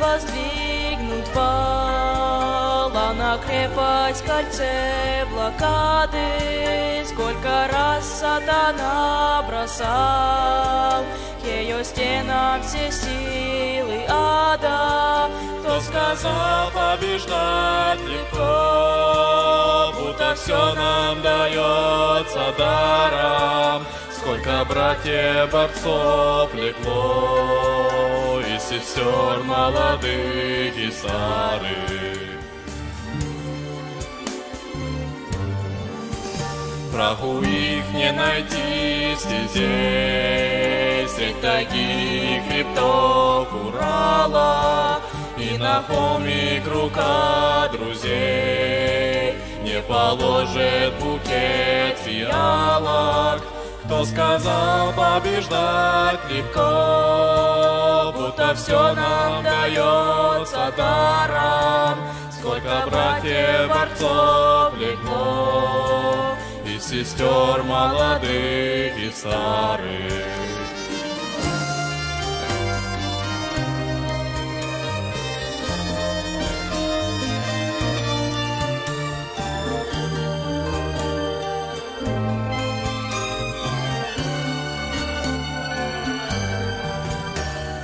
воздвигнуть вала на крепость кольце блокады. Сколько раз сатана бросал ее стенам все силы ада. Кто сказал побеждать легко, будто все нам дается даром. Сколько братьев борцов легло, и сестер молодых и старых. Врагу их не найти здесь, средь таких хребтов Урала, и на холмик рука друзей не положит букет фиалок. Кто сказал побеждать легко, будто все нам дается даром. Сколько братьев борцов легло, и сестер молодых и старых.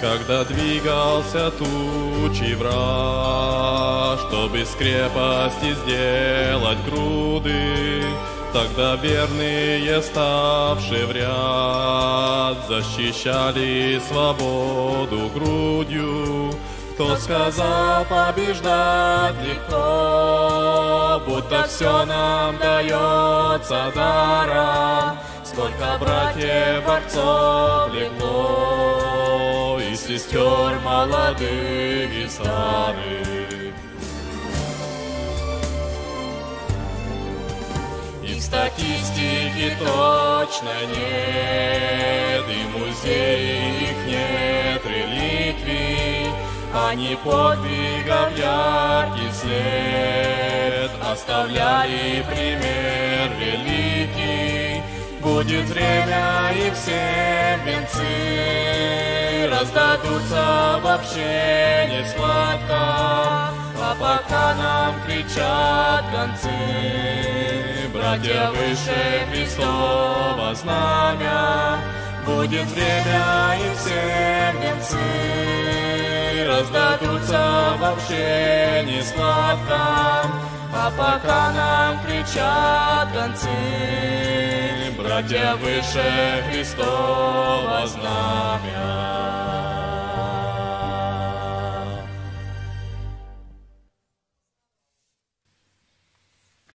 Когда двигался тучи враг, Чтоб из крепости сделать груды, Тогда верные, ставшие в ряд, Защищали свободу грудью. Кто сказал побеждать легко, Будто все нам дается даром, Сколько братьев борцов легло, сестер молодых и старых. И в статистике точно нет, И музеи их нет реликвий, Они подвигов яркий след Оставляли пример великий. Будет время, и все венцы Раздадутся вообще не сладко, А пока нам кричат концы, Братья выше Христова знамя, Будет время, и все венцы Раздадутся вообще не сладко, а пока нам кричат концы, братья выше Христова знамя.